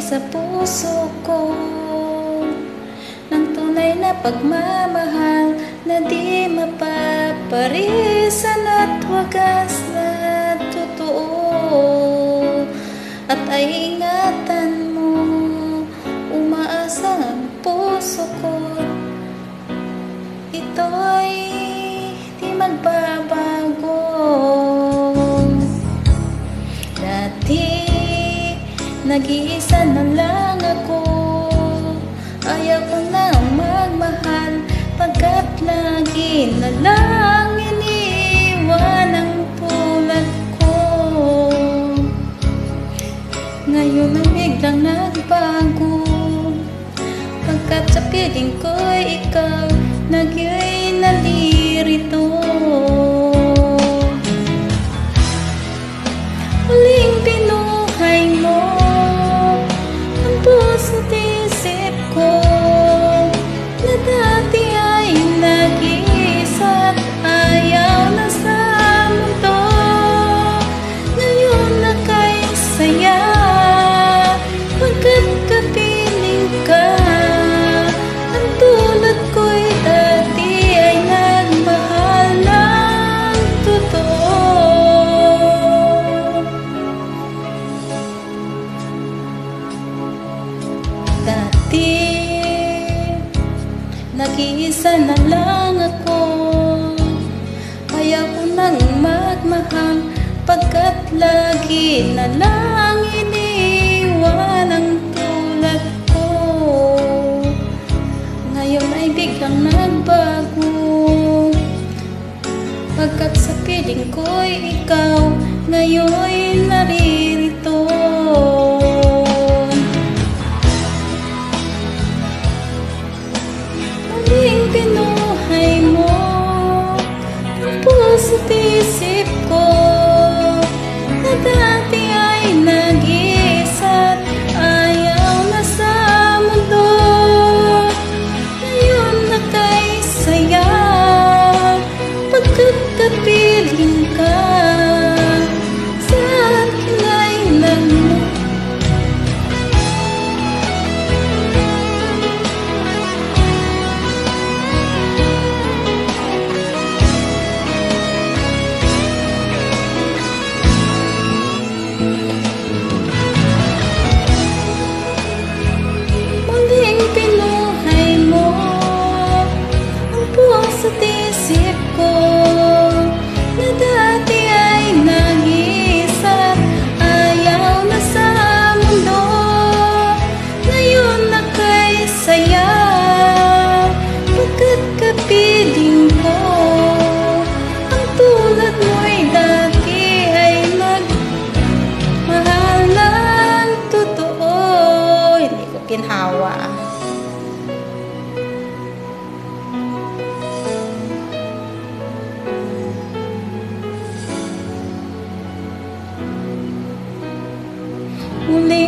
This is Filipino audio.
sa puso ko Ng tunay na pagmamahal Na di mapaparisan at wagas na totoo. At ay ingatan Nag-iisa na lang ako. Ayaw ko na magmahal Pagkat lagi na lang iniwan ang tulad ko. Ngayon ang biglang nagbago. Pagkat sa piling ko'y ikaw Nagyo'y nalirito Nag-iisa na lang ako. Ayaw ko nang magmahal Pagkat lagi na lang iniwan ang tulad ko. Ngayon ay biglang nagbago. Pagkat sa piling ko'y ikaw Ngayon'y isip ko Na dati ay Ayaw na sa mundo. Ngayon na kay saya Pagkat 无力